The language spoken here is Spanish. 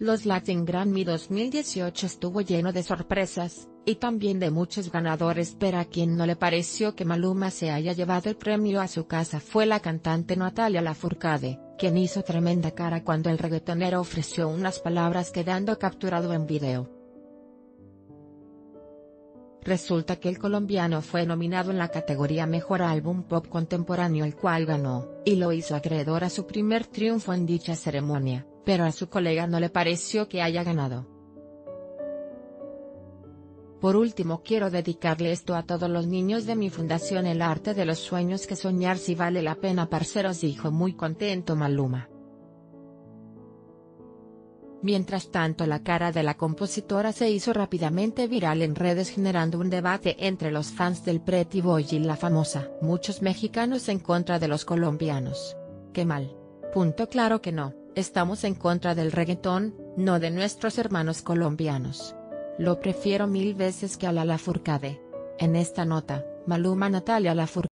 Los Latin Grammy 2018 estuvo lleno de sorpresas, y también de muchos ganadores pero a quien no le pareció que Maluma se haya llevado el premio a su casa fue la cantante Natalia Lafourcade, quien hizo tremenda cara cuando el reggaetonero ofreció unas palabras quedando capturado en video. Resulta que el colombiano fue nominado en la categoría Mejor Álbum Pop Contemporáneo el cual ganó, y lo hizo acreedor a su primer triunfo en dicha ceremonia pero a su colega no le pareció que haya ganado. Por último quiero dedicarle esto a todos los niños de mi fundación El Arte de los Sueños que soñar si vale la pena parceros dijo muy contento Maluma. Mientras tanto la cara de la compositora se hizo rápidamente viral en redes generando un debate entre los fans del Pretty Boy y la famosa. Muchos mexicanos en contra de los colombianos. Qué mal. Punto claro que no. Estamos en contra del reggaetón, no de nuestros hermanos colombianos. Lo prefiero mil veces que a la Lafourcade. En esta nota, Maluma Natalia Lafourcade